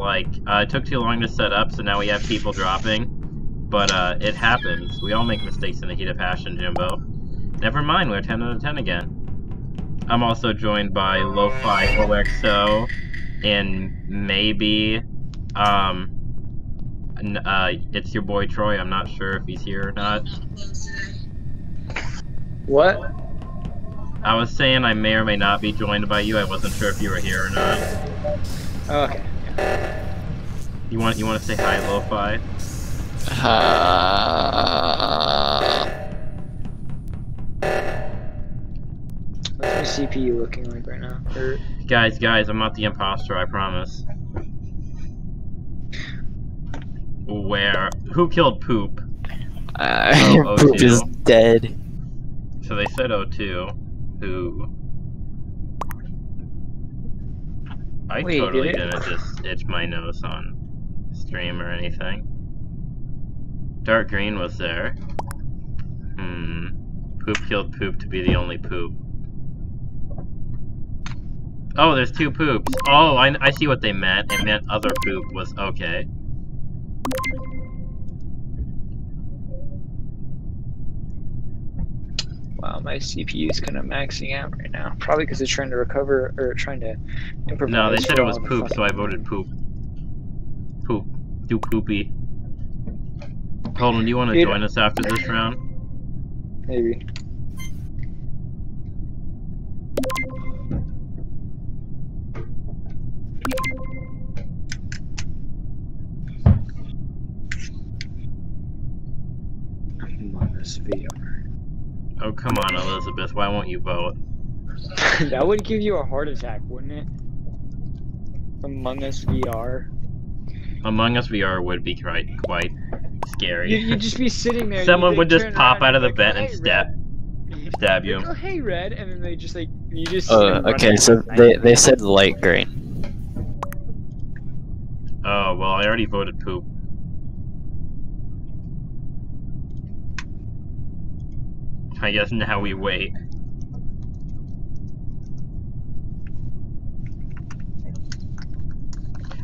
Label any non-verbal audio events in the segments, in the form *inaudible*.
like uh, it took too long to set up, so now we have people dropping. But uh, it happens. We all make mistakes in the heat of passion, Jimbo. Never mind, we're 10 out of 10 again. I'm also joined by Lo-Fi OXO and maybe um uh it's your boy Troy. I'm not sure if he's here or not. What? I was saying I may or may not be joined by you. I wasn't sure if you were here or not. Okay. You want you want to say hi, Lo-Fi? Uh, What's my CPU looking like right now? Or Guys, guys, I'm not the imposter. I promise. Where? Who killed Poop? uh, *laughs* Oh, Poop O2. is dead. So they said O2. Who? I Wait, did totally it? didn't just itch my nose on stream or anything. Dark Green was there. Hmm. Poop killed Poop to be the only Poop. Oh, there's two poops. Oh, I, I see what they meant. It meant other poop was okay. Wow, my CPU is kind of maxing out right now. Probably because it's trying to recover or trying to improvise. No, they said it was poop, so I voted poop. Poop. Do poopy. Holden, do you want to join us after this round? Maybe. Among Us VR. Oh, come on, Elizabeth. Why won't you vote? *laughs* that would give you a heart attack, wouldn't it? Among Us VR. Among Us VR would be quite, quite scary. You, you'd just be sitting there. Someone you'd, just pop out of the like, vent "Oh, and hey, stab, Red." *laughs* stab you. Oh, hey, Red, and then they just like you just. Uh, okay, so they, they said light green. Oh, well, I already voted poop. I guess now we wait.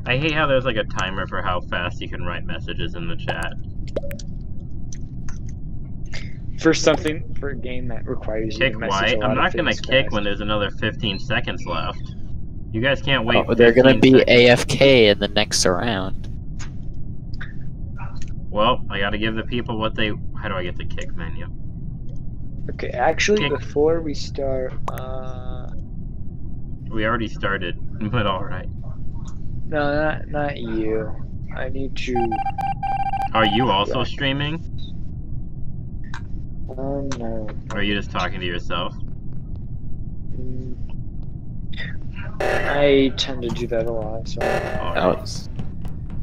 I hate how there's like a timer for how fast you can write messages in the chat. for something for a game that requires you Kick to message white. a lot I'm of not gonna things kick fast. when there's another 15 seconds left. You guys can't wait. Oh, they're gonna be seconds. AFK in the next round. Well, I gotta give the people what they. How do I get the kick menu? Okay, actually, Kick. before we start, uh, We already started, *laughs* but alright. no, not not you. I need to. Are you also Right. streaming? Oh no. Or are you just talking to yourself? Mm. I tend to do that a lot, so. That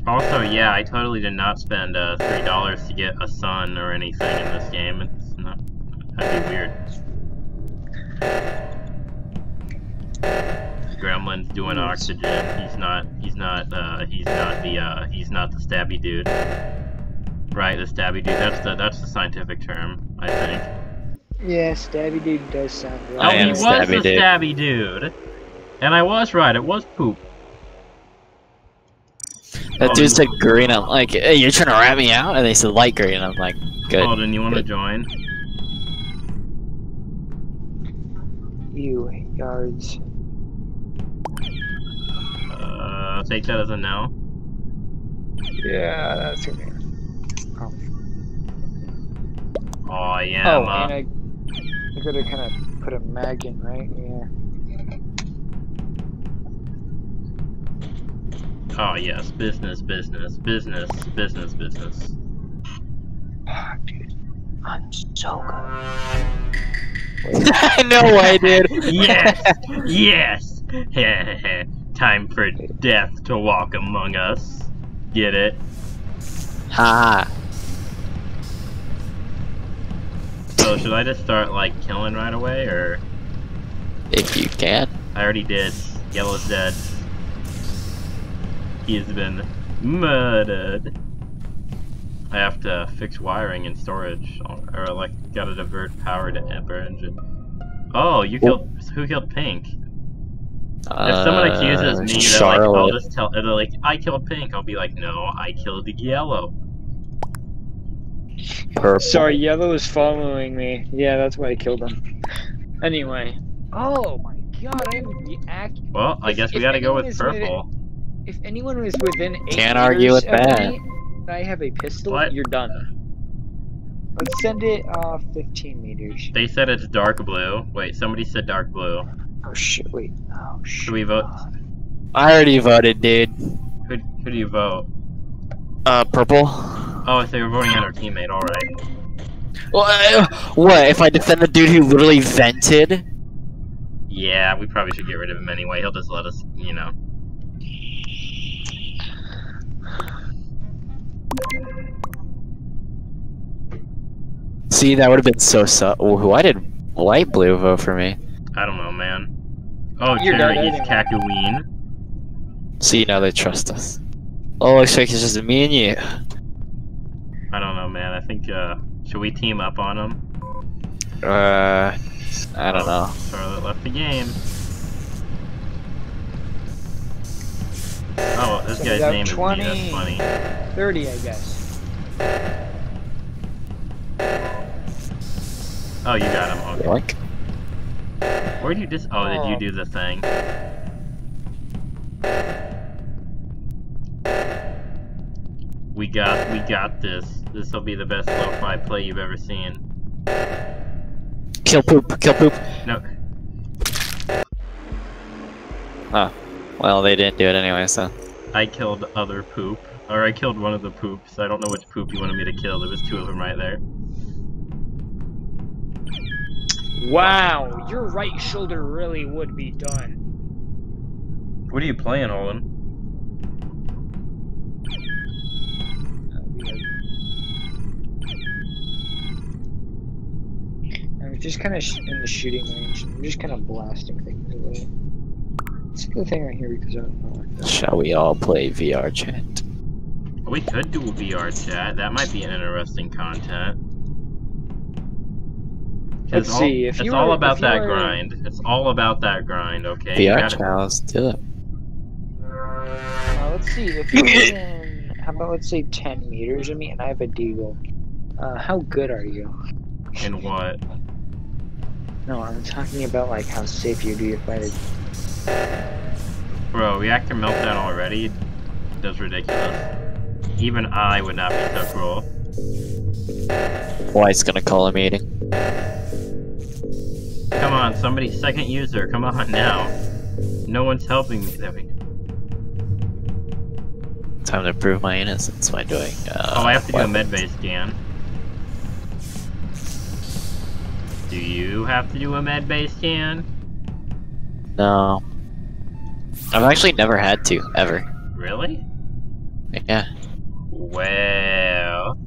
Also, yeah, I totally did not spend uh, three dollars to get a sun or anything in this game. It's. That'd be weird. Gremlin's doing oxygen. He's not. He's not. Uh, he's not the. Uh, he's not the stabby dude. Right, the stabby dude. That's the. That's the scientific term, I think. Yeah, Stabby Dude does sound Oh, right. I am he was stabby the dude. stabby dude. And I was right. It was poop. that Oh, dude said green. I'm like, hey, you're trying to rat me out, and they said light green. I'm like, good. Holden, you want to join? You yards. Uh, I'll take that as a no. Yeah, that's okay. Oh, yeah. oh, uh, and I, I gotta kind of put a mag in, right? Yeah. Oh yes, business, business, business, business, business. Oh, dude, I'm so good. *laughs* I know I did. Yes, *laughs* yes. *laughs* Time for death to walk among us. Get it? Ha. So should I just start like killing right away, or If you can. I already did? Yellow's dead. He's been murdered. I have to fix wiring and storage, or like gotta divert power to Ember engine. Oh, you killed. Who killed Pink? If someone accuses Uh, me, they're like, I'll just tell. They're like, I killed pink. I'll be like, no, I killed the yellow. Purple. Sorry, yellow is following me. Yeah, that's why I killed him. Anyway. Oh my god, I would be ac- Well, I If- guess we gotta go with is with it- purple. If anyone was within eight Can't argue with that. me, and I have a pistol, What? you're done. Let's send it uh 15 meters. They said it's dark blue. Wait, somebody said dark blue. Oh shit, wait. Oh shit. Should we vote? I already voted, dude. Who, who do you vote? Uh, purple. Oh, so you're voting on our teammate. All right. Well, uh, what if I defend the dude who literally vented? Yeah, we probably should get rid of him anyway. He'll just let us, you know. See, that would have been so su- Why did light blue vote for me? I don't know, man. Oh, You're Jerry, dead he's anyway. Kakooine. See, now they trust us. Oh, looks like it's just me and you. I don't know, man. I think, uh, should we team up on him? Uh, I don't know. Charlotte left the game. Oh, this So we guy's got name is me. 20. That's funny. 30, I guess. Oh, you got him. Okay. Like, Where'd you just? Oh, did you Oh. do the thing? We got, we got this. This will be the best lo-fi play you've ever seen. kill poop, kill poop. No, ah. Well, they didn't do it anyway, so. I killed other poop, or I killed one of the poops. I don't know which poop you wanted me to kill. There was two of them right there. Wow, your right shoulder really would be done. What are you playing, Olin? I'm just kind of in the shooting range. I'm just kind of blasting things away. It's a good thing right here because I don't know. Shall we all play VR chat? We could do a VR chat. That might be an interesting content. Let's all- see, if it's you all were- about if that were- grind. It's all about that grind. Okay. VR gotta- chat, let's do it. Uh, let's see, if you're within, how about let's say 10 meters of me and I have a deagle. Uh, how good are you? In what? No, I'm talking about like how safe you do your fighter. Bro, reactor meltdown already? That's ridiculous. Even I would not be so cruel. White's gonna call a meeting. Come on, somebody, second user, come on now. No one's helping me. There we go. Time to prove my innocence by doing. Uh, Oh, I have to do a weapons. medbay scan. Do you have to do a medbay scan? No. I've actually never had to, ever. Really? Yeah. Well,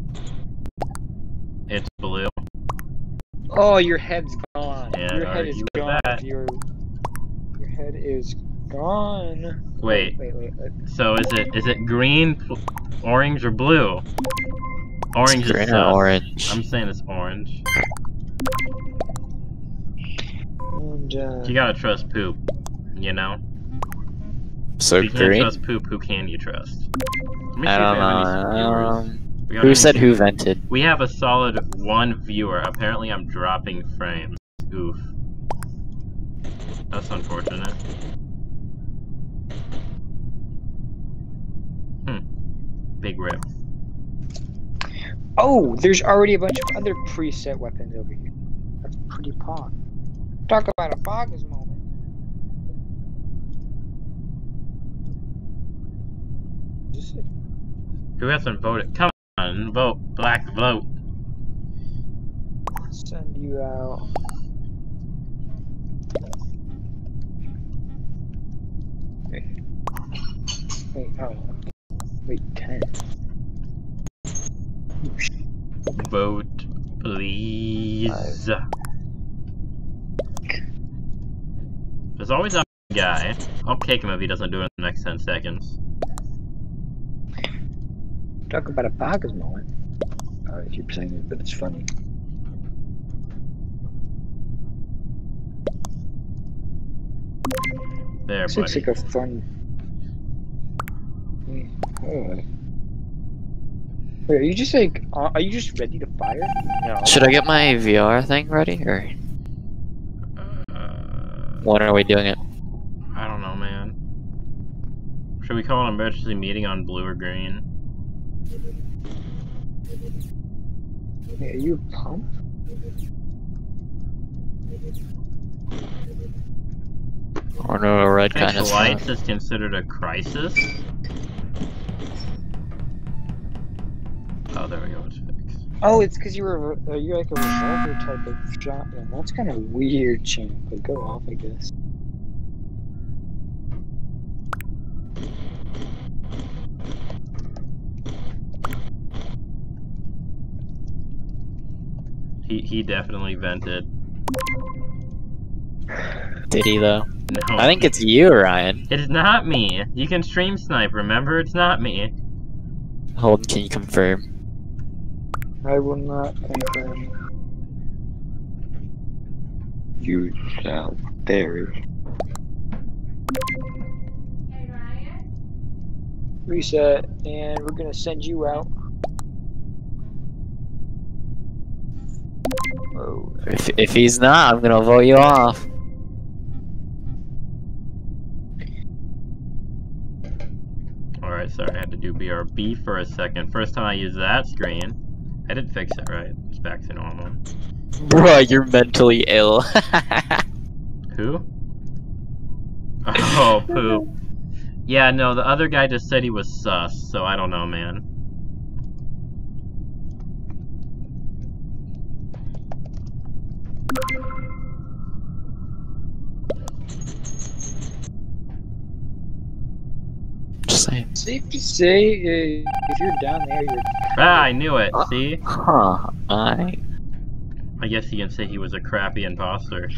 it's blue. Oh, your head's gone. Yeah, your head is argue with gone. Your, your head is gone. Wait, Wait, wait, wait. so is it is it green, orange, or blue? Orange It's is green or uh, orange. I'm saying it's orange. And, uh, You gotta trust poop, you know. so If you can't green? trust poop, who can you trust? Let me see I don't we know. Um, who any- said who vented? We have a solid one viewer. Apparently, I'm dropping frames. Oof. That's unfortunate. Hmm. Big rip. Oh, there's already a bunch of other preset weapons over here. That's pretty pog. Talk about a bogus moment. Who hasn't voted? Come on, vote. Black, vote. Send you out. Wait, oh, wait, 10. Vote, please. There's always a guy. I'll kick him if he doesn't do it in the next 10 seconds. Talk about a bogus moment. Oh, I keep saying it, but it's funny. There, looks buddy. like a fun. Oh. Wait, are you just like, uh, are you just ready to fire? No. Should I get my VR thing ready, or Uh, when are we doing it? I don't know, man. Should we call an emergency meeting on blue or green? Wait, are you a pump? Or no, a red kind of Fixed lights is considered a crisis. Oh, it's because you were uh, you're like a revolver type of shotgun. That's kind of weird, champ. But go off, I guess. He he definitely vented. Did he though? No, I think it's you, Ryan. It is not me. You can stream snipe. Remember, it's not me. Hold, can you confirm? I will not confirm. You shall perish. Reset, and we're gonna send you out. Oh, If if he's not, I'm gonna vote you off. All right, sorry, I had to do BRB for a second. First time I used that screen. I did fix it, right? It's back to normal. Bruh, you're mentally ill. *laughs* Who? Oh, poop. *laughs* Yeah, no, the other guy just said he was sus, so I don't know, man. Just saying. safe to say, uh, if you're down there, you're. Ah, I knew it. See? Huh. I. I guess you can say he was a crappy imposter.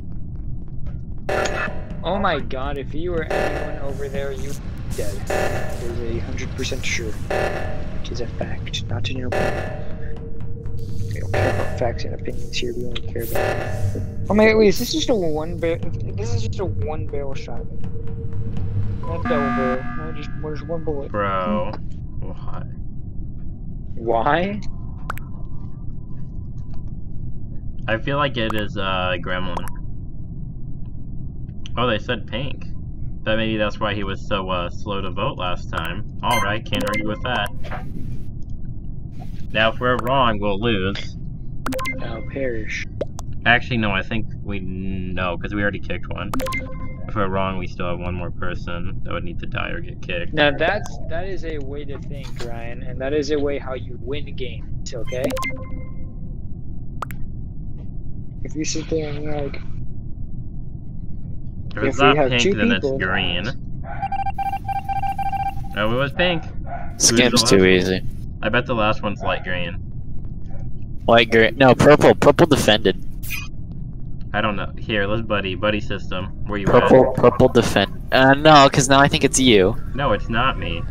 Oh my god, if you were anyone over there, you're dead. There's a hundred percent sure. Which is a fact, not an opinion. We don't care about facts and opinions here, we only care about. Oh my god, wait, is this just a one barrel? This is just a one barrel shot. Not double barrel. No, just there's one bullet. Bro. What? Why? I feel like it is, uh, Gremlin. Oh, they said pink. That maybe that's why he was so, uh, slow to vote last time. Alright, can't argue with that. Now, if we're wrong, we'll lose. Now perish. Actually, no, I think we no, because we already kicked one. If we're wrong, we still have one more person that would need to die or get kicked. Now that's that is a way to think, Ryan, and that is a way how you win games. Okay. If you sit there and you're like, If it's If we not have pink, two then it's people- green. Oh, it was pink. Skip's too easy. I bet the last one's light green. Light green. No, purple. Purple defended. I don't know. Here, let's buddy, buddy system. Where you Purple. Purple defend. Uh, no, because now I think it's you. No, it's not me.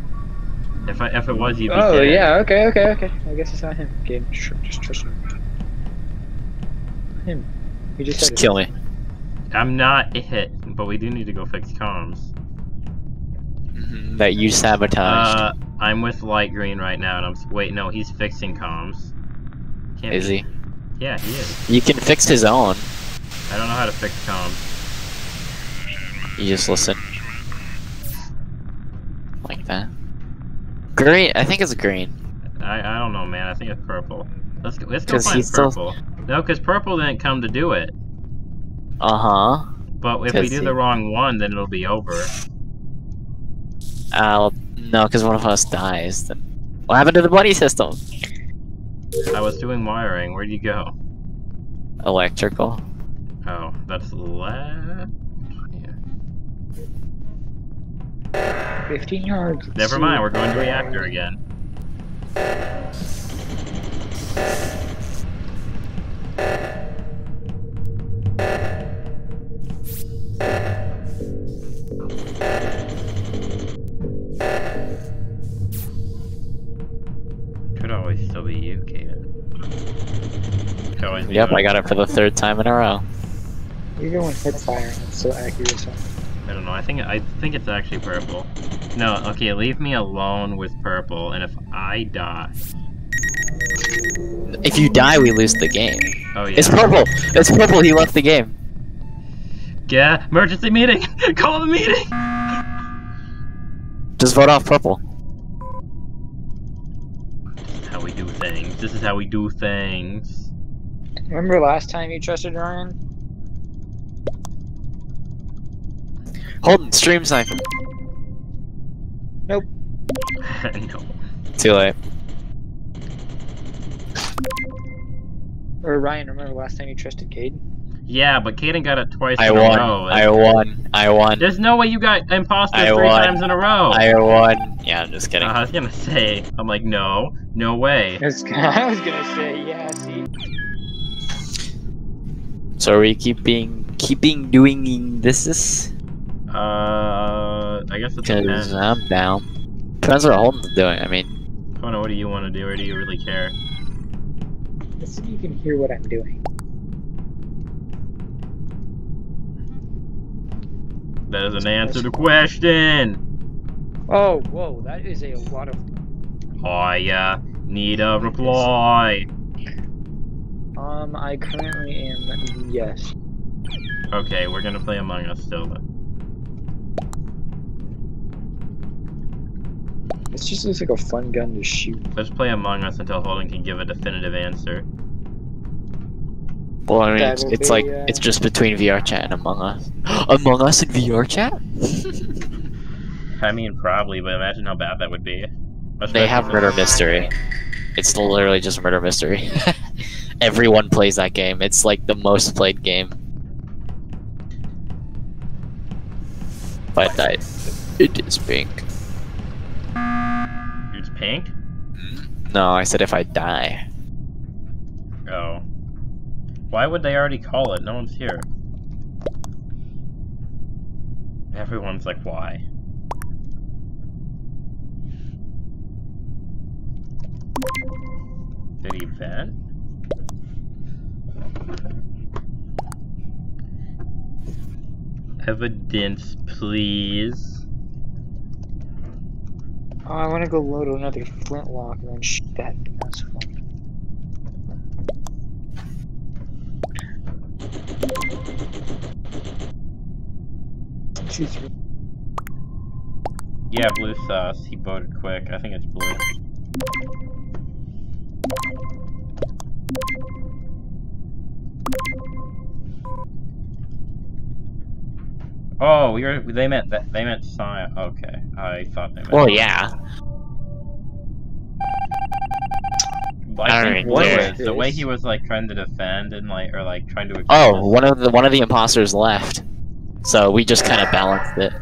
If I, if it was, you'd oh dead. yeah, okay, okay, okay. I guess it's not him. Game. sure, just trust him. Him. You just Just said it. kill me. I'm not it, but we do need to go fix comms. That you sabotaged. Uh, I'm with light green right now, and I'm s- wait. No, he's fixing comms. Can't is be- he? Yeah, he is. You can fix his own. I don't know how to fix comms. You just listen. Like that. Green. I think it's green. I I don't know, man. I think it's purple. Let's go. Let's go find he's still- purple. No, because purple didn't come to do it. Uh huh. But if we do he- the wrong one, then it'll be over. Uh, no, because one of us dies. Then what happened to the buddy system? I was doing wiring. Where'd you go? Electrical. Oh, that's left. Yeah. 15 yards. let's Never mind. We're going to reactor again. Could always still be you, Kaden. Could always be Yep, I got it for the third time in a row. You're going hip fire. That's so accurate. I don't know. I think I think it's actually purple. No, okay. Leave me alone with purple, and if I die, If you die, we lose the game. oh yeah. It's purple. It's purple. He left the game. Yeah, emergency meeting. *laughs* Call the meeting. Just vote off purple. How we do things. This is how we do things. Remember last time you trusted Ryan? Holden, stream sniper. Nope. *laughs* no. Too late. Or Ryan, remember last time you trusted Cade? Yeah, but Kaden got it twice I in won. a row. I won. I won. There's no way you got imposter I three won. times in a row. I won. Yeah, I'm just kidding. Uh, I was gonna say. I'm like, no, no way. *laughs* I was gonna, I was gonna say, yeah, see? So are we keeping keeping doing this? Is? Uh, I guess it's Because depends. I'm down. Depends what Holden's doing. I mean, I don't know. What do you want to do, or do you really care? Let's see if you can hear what I'm doing. That is an answer to question. Oh, whoa, that is a lot of. I uh, need a reply. Um, I currently am. Yes. Okay, we're gonna play Among Us still. Then. It just looks like a fun gun to shoot. Let's play Among Us until Holden can give a definitive answer. well, I mean, That it's, it's be, like uh, it's just between VR chat and Among Us. *gasps* Among Us and VR chat? *laughs* I mean, probably, but imagine how bad that would be. they have murder mystery. It's literally just murder mystery. *laughs* Everyone plays that game. It's like the most played game. But I, it is pink. Pink. No, I said if I die. Oh. Why would they already call it? No one's here. Everyone's like, why? Did he vent? Evidence, please. Oh, I want to go load another flintlock and then shoot that. That's fun. Yeah, blue sauce. He voted quick. I think it's blue. Oh, we were, they meant that they meant science. Okay, I thought they meant. Well, yeah. I, I think don't blue the way he was like trying to defend and like or like trying to. Oh, accuse- one of the one of the imposters left, so we just kind of balanced it.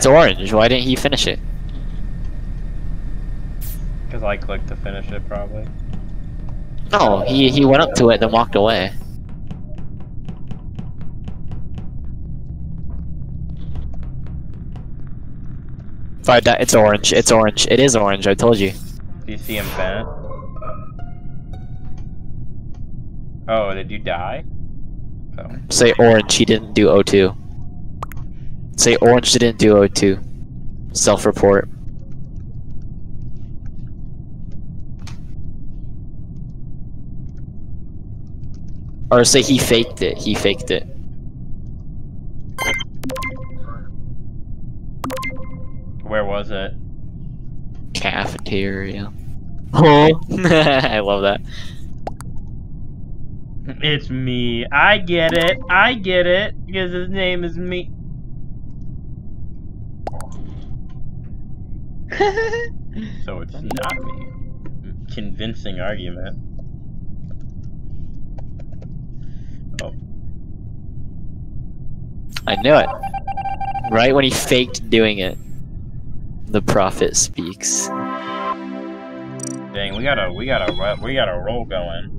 It's orange. Why didn't he finish it? Because I clicked to finish it, probably. No, he he went up to it then walked away. If I die, it's orange. It's orange. It is orange. I told you. Do you see him vent? Oh, did you die? Oh. Say orange. He didn't do O2. Say orange didn't do O2. Self-report. Or say he faked it. He faked it. Where was it? Cafeteria. Oh, *laughs* I love that. It's me. I get it. I get it. Because his name is me. *laughs* So it's not me. Convincing argument. Oh. I knew it. Right when he faked doing it. The prophet speaks. Dang, we got a we got a we got a roll going.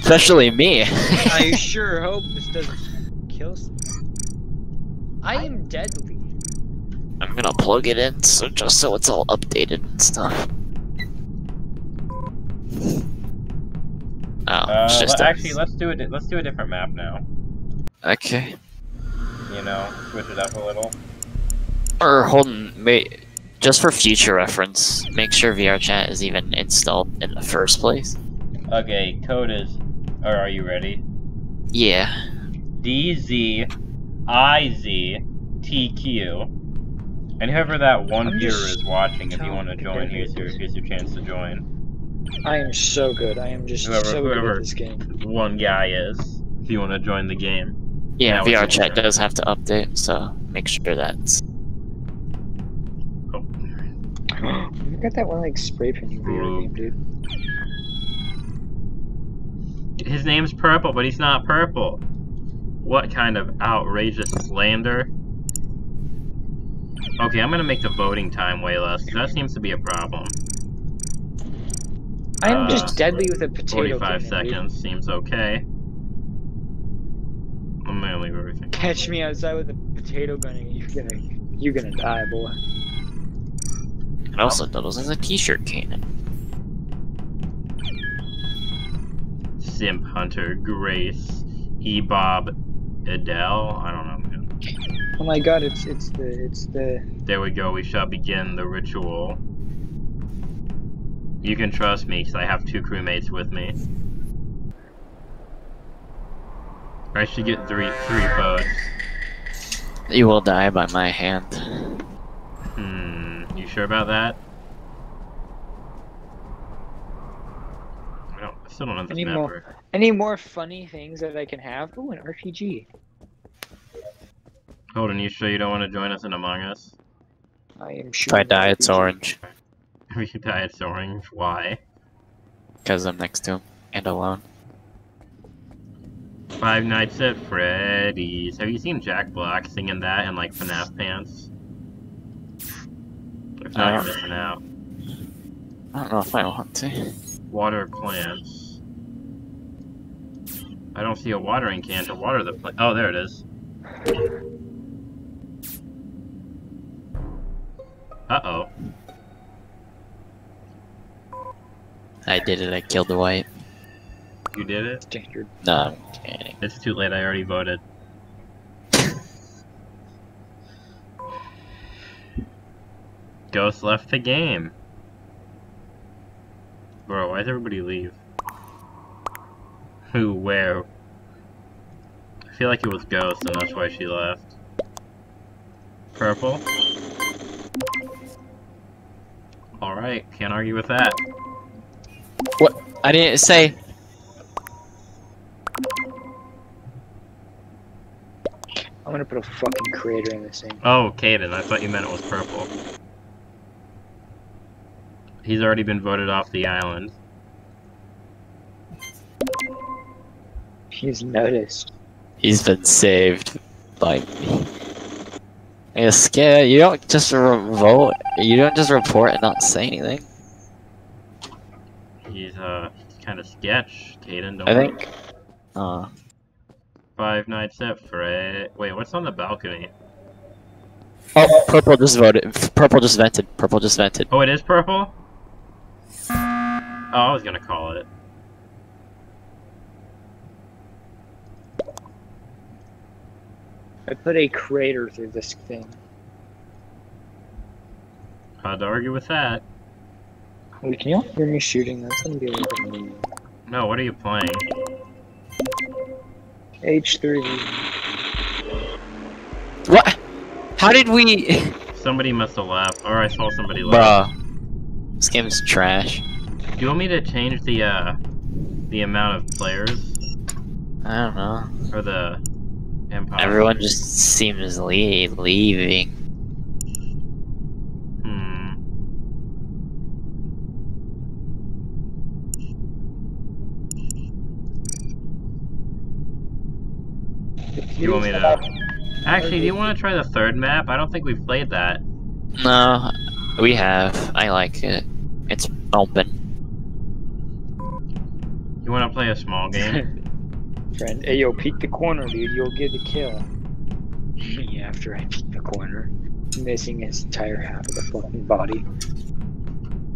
Especially me. I *laughs* sure hope this doesn't kill us. I am deadly. I'm gonna plug it in so just so it's all updated and stuff. Oh, Uh, it's just le- actually, let's do it. Let's do a different map now. okay. You know, switch it up a little. Or hold on, wait. Just for future reference, make sure VR Chat is even installed in the first place. Okay, code is. Or are you ready? Yeah. D Z I Z T Q. And whoever that one I'm viewer is watching, if you want to join, you here's your here's your chance to join. I am so good. I am just Whoever- so good whoever. at this game. One guy is. If you want to join the game. Yeah, Yeah, we VRChat does have to update, so make sure that's. Oh. *gasps* you got that one like spray painting VR game, dude. His name's Purple, but he's not purple. What kind of outrageous slander? Okay, I'm gonna make the voting time way less, 'cause that seems to be a problem. I am Uh, just deadly with a potato 45 cannon, dude. seconds seems okay. I'm gonna leave everything. Catch me outside with a potato gun and you're gonna you're gonna die, boy. It also doubles as a t-shirt cannon. Simp Hunter, Grace, Ebob, Adele. I don't know. man. Oh my god, it's it's the it's the There we go. We shall begin the ritual. You can trust me, because I have two crewmates with me. I should get three three votes. You will die by my hand. Hmm. You sure about that? I don't. I still don't know this Any map. More- works. any more funny things that I can have? Oh, an RPG. Hold on. You sure you don't want to join us in Among Us? I am sure. If. I die, it's orange. *laughs* We could die it's orange. Why? Because I'm next to him. And alone. Five Nights at Freddy's. Have you seen Jack Black singing that in like FNAF pants? If not, you're Uh. missing out. I don't know if I want to. Water plants. I don't see a watering can to water the plant. Oh, there it is. Uh oh. I did it, I killed the white. You did it? Standard. No, I'm kidding. It's too late. I already voted. Ghost left the game. Bro, why does everybody leave? Who? Where? I feel like it was Ghost, and that's why she left. Purple? Alright, can't argue with that. What? I didn't say. I'm gonna put a fucking crater in this thing. Oh, Caden, I thought you meant it was purple. He's already been voted off the island. He's noticed. He's been saved by me. Yeah, scared. You don't just re- vote. You don't just report and not say anything. He's uh kind of sketch, Caden. Don't I worry. think. Uh, Five Nights at Fred. Wait, what's on the balcony? oh, purple just voted. Purple just vented. Purple just vented. Oh, it is purple. Oh, I was gonna call it. I put a crater through this thing. Hard to argue with that. Wait, can y'all hear me shooting? That's gonna be a little bit mean. No, what are you playing? H3. What? How did we? *laughs* Somebody must have left, or I saw somebody left. Bruh. This game is trash. Do you want me to change the uh the amount of players I don't know. or the empire? Everyone just seems le- leaving. Hmm. You want me to? Actually, do you want to try the third map? I don't think we've played that. No, We have. I like it. It's open. You want to play a small game? *laughs* Friend, hey yo, peek the corner, dude. You'll get the kill. *laughs* yeah, after I peek the corner, missing his entire half of the fucking body.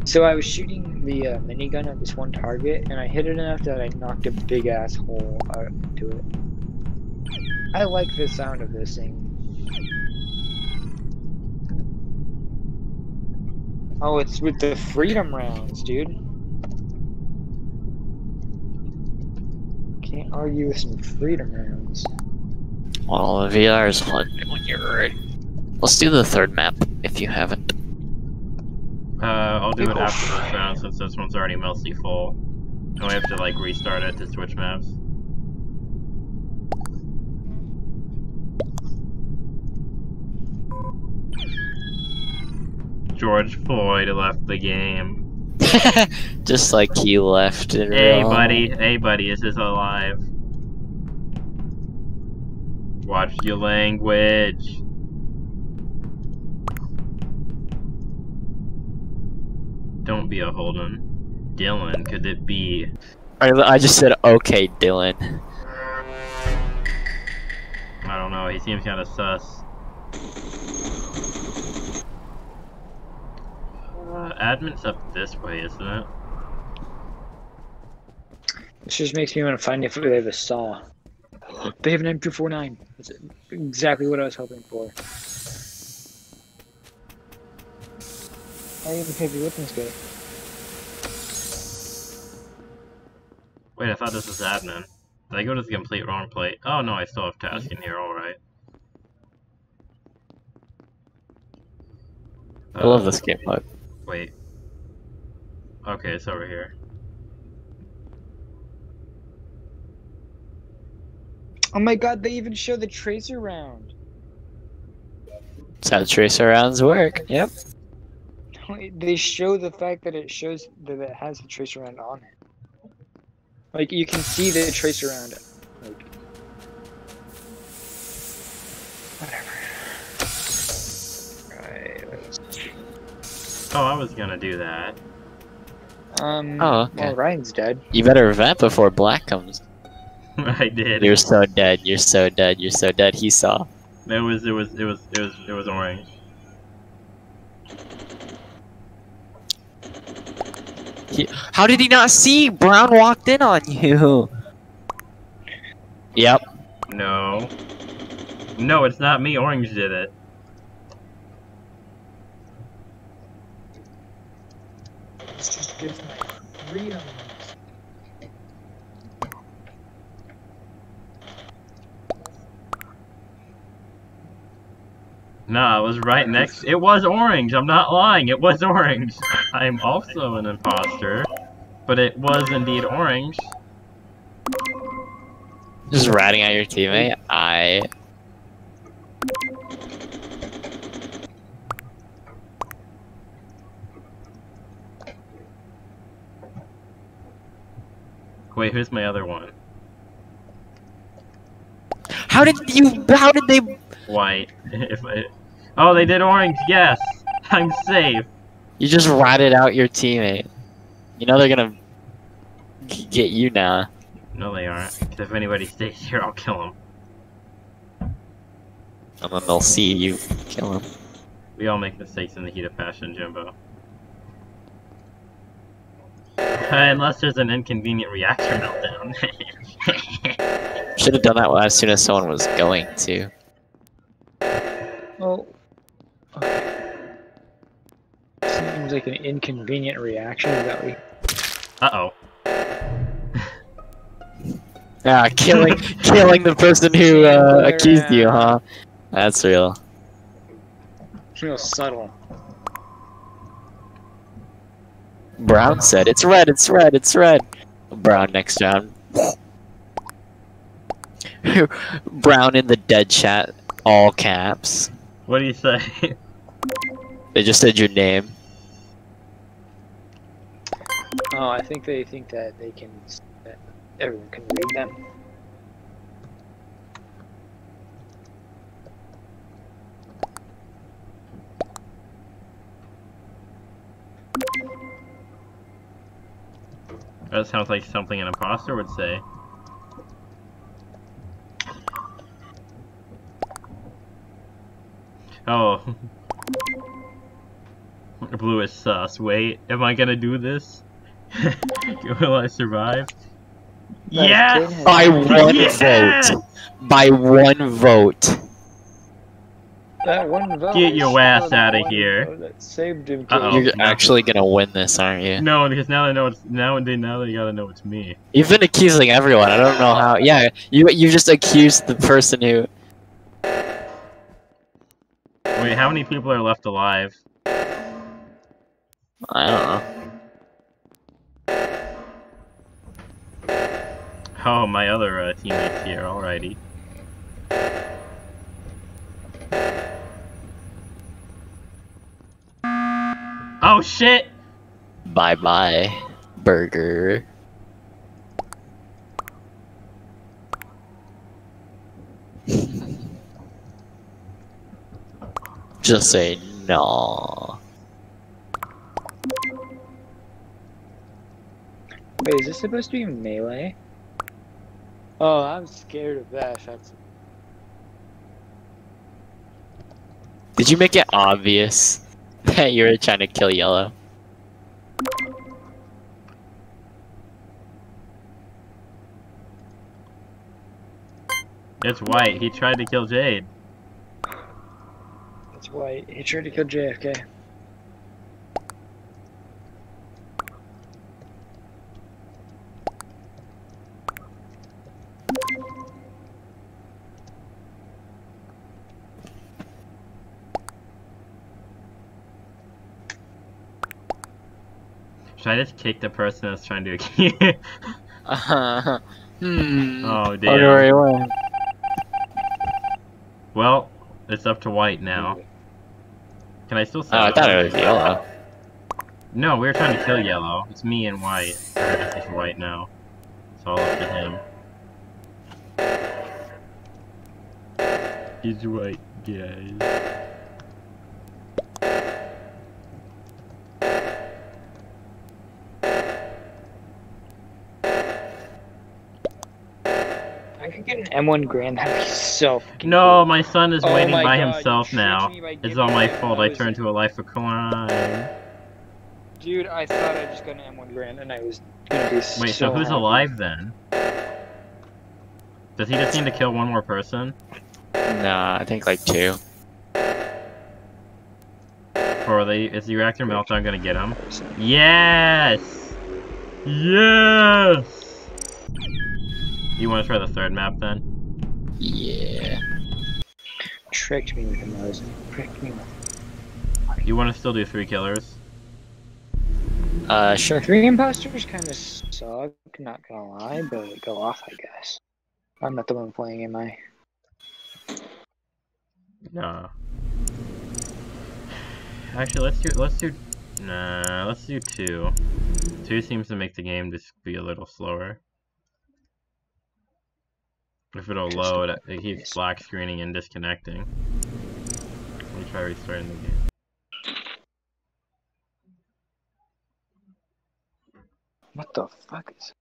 So I was shooting the uh, minigun at this one target, and I hit it enough that I knocked a big ass hole out into it. I like the sound of this thing. Oh, it's with the freedom rounds, dude. Can't argue with some freedom rounds. Well, the VR is fun when you're ready. Let's do the third map if you haven't. Uh, I'll do it Cool. after this round since this one's already mostly full. And we have to like restart it to switch maps. George Floyd left the game. *laughs* Just like he left in Hey real- buddy, hey buddy, is this alive? Watch your language. Don't be a Holden. Dylan, could it be? I, I just said, okay, Dylan. I don't know, he seems kinda sus. Admin's up this way, isn't it? This just makes me want to find if they have a saw. They have an M249. That's exactly what I was hoping for. I even have heavy weapons good. Wait, I thought this was admin. Did I go to the complete wrong plate? Oh no, I still have task in here, alright. I love this game mode. Wait. Okay, it's over here. Oh my god, they even show the tracer round. That's how tracer rounds work. Yep. *laughs* They show the fact that it shows that it has a tracer round on it. Like you can see the tracer round. Like whatever. Right. let's- Oh, I was gonna do that. Um. Oh, okay. Well, Ryan's dead. You better vent before Black comes. *laughs* I did. You're so dead. You're so dead. You're so dead. He saw. It was it was it was it was it was orange. He, how did he not see? Brown walked in on you. Yep. No. No, it's not me, orange did it. This just gives freedom. Nah, it was right next it was orange, I'm not lying, it was orange. I'm also an imposter. But it was indeed orange. Just ratting out your teammate. I. Wait, who's my other one? How did you? How did they? White. *laughs* if I, Oh, they did orange, yes! I'm safe. You just ratted out your teammate. You know they're gonna get you now. No, they aren't. 'cause if anybody stays here, I'll kill them. And then they'll see you kill him. We all make mistakes in the heat of passion, Jimbo. *laughs* Unless there's an inconvenient reactor meltdown. *laughs* Should have done that as soon as someone was going to. Well. Seems like an inconvenient reaction that we. Uh-oh. *laughs* Ah, killing, killing the person who uh, accused you, huh? That's real. Real subtle. Brown said, "It's red, it's red, it's red." Brown next round. *laughs* Brown in the dead chat, all caps. What do you say? They just said your name. Oh, I think they think that they can. That everyone can read them. That sounds like something an imposter would say. Oh. *laughs* Blue is sus. Wait, am I gonna do this? *laughs* Will I survive? That Yes! By one Yes! vote. By one vote. That one vote. Get your is ass still the outta one here. That saved him. Uh-oh. You're actually gonna win this, aren't you? No, because now they know it's now they now they gotta know it's me. You've been accusing everyone. I don't know how. Yeah, you you just accused the person who. Wait, how many people are left alive? I don't know. Oh, my other uh, teammates here. Alrighty. Oh shit! Bye bye, burger. *laughs* Just say no. Wait, is this supposed to be melee? Oh, I'm scared of that. That's Did you make it obvious that *laughs* you were trying to kill Yellow? It's White. He tried to kill Jade. that's white. he tried to kill JFK. Should I just kick the person that's trying to *laughs* accuse? hmm. oh Wonder where damn. Well, it's up to White now. Can I still say? Oh, I thought it was Yellow. No, we were trying to kill Yellow. It's me and White. Or It's White now. It's all up to him. He's White, guys. I could get an M1 Garand. That'd be so. fucking No, my son is Oh waiting by God, himself now. by It's all my me a fault. I Mosin. turned to a life of crime. Dude, I thought I just got an M1 Garand and I was gonna be Wait, so so who's happy. alive then? Does he just need to kill one more person? Nah, I think like two. Or are they, is the reactor meltdown gonna get him? Yes! Yes! You wanna try the third map then? Yeah. Tricked me with a Mosin. Tricked me with You wanna still do three killers? Uh, sure. Three imposters kind of suck, not gonna lie, but go off, I guess. I'm not the one playing, am I? No. Actually, let's do, let's do, nah, let's do two. Two seems to make the game just be a little slower. If it'll load, it keeps black screening and disconnecting. Let me try restarting the game. What the fuck is?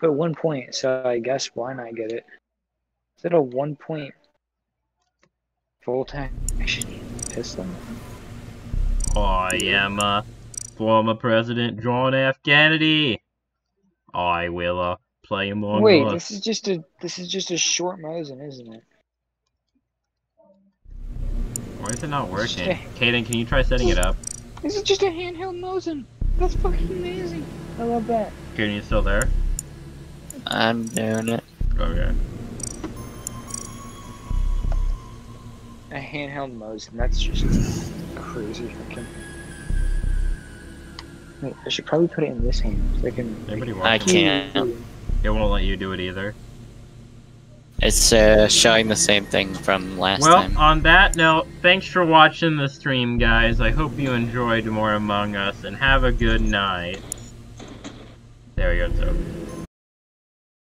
But one point, so I guess why not get it? Is it a one point bolt action pistol? I am a former President John F. Kennedy. I will uh, play Among Wait, Us. this is just a this is just a short Mosin, isn't it? Why is it not working? a- Kaden, can you try setting it up? This is just a handheld Mosin. That's fucking amazing. I love that. Kaden, you still there? I'm doing it. Okay. A handheld Mosin. That's just crazy fucking. Wait, I should probably put it in this hand so I can. Anybody I can't. It won't let you do it either. It's uh, showing the same thing from last Well, time. Well, on that note, thanks for watching the stream, guys. I hope you enjoyed more Among Us, and have a good night. There we go, it's over.